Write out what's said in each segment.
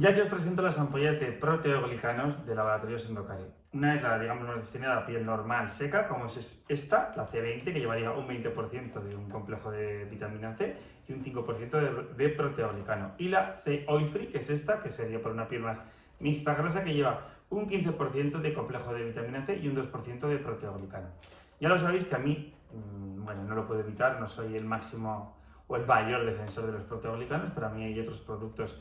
Ya que os presento las ampollas de proteoglicanos de laboratorio Sendocari. Una es la, digamos, destinada a piel normal seca, como es esta, la C20, que llevaría un 20% de un complejo de vitamina C y un 5% de, de proteoglicano. Y la C Oil Free, que es esta, que sería para una piel más mixta grasa, que lleva un 15% de complejo de vitamina C y un 2% de proteoglicano. Ya lo sabéis que a mí, mm, bueno, no lo puedo evitar, no soy el máximo o el mayor defensor de los proteoglicanos, pero a mí hay otros productos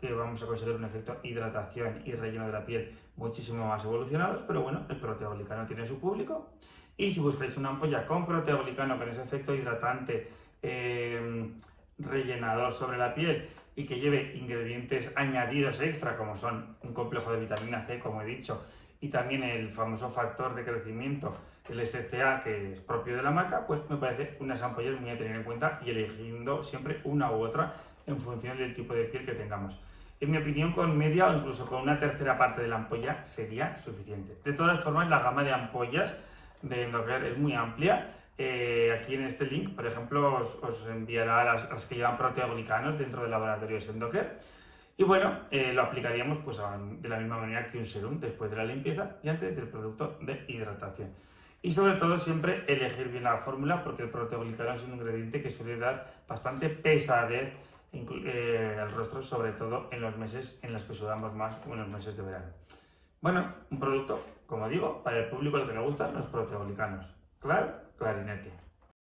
que vamos a conseguir un efecto hidratación y relleno de la piel muchísimo más evolucionados, pero bueno, el proteoglicano tiene su público. Y si buscáis una ampolla con proteoglicano, con ese efecto hidratante, eh, rellenador sobre la piel y que lleve ingredientes añadidos extra, como son un complejo de vitamina C, como he dicho, y también el famoso factor de crecimiento, el SCA, que es propio de la marca, pues me parece unas ampollas muy a tener en cuenta y eligiendo siempre una u otra en función del tipo de piel que tengamos. En mi opinión, con media o incluso con una tercera parte de la ampolla sería suficiente. De todas formas, la gama de ampollas de Endocare es muy amplia. Eh, aquí en este link, por ejemplo, os, enviará las, que llevan proteoglicanos dentro del laboratorio de Endocare. Y bueno, eh, lo aplicaríamos pues, de la misma manera que un serum después de la limpieza y antes del producto de hidratación. Y sobre todo siempre elegir bien la fórmula porque el proteoglicano es un ingrediente que suele dar bastante pesadez eh, al rostro, sobre todo en los meses en los que sudamos más o en los meses de verano. Bueno, un producto, como digo, para el público al que le gustan los proteoglicanos. Claro, clarinete.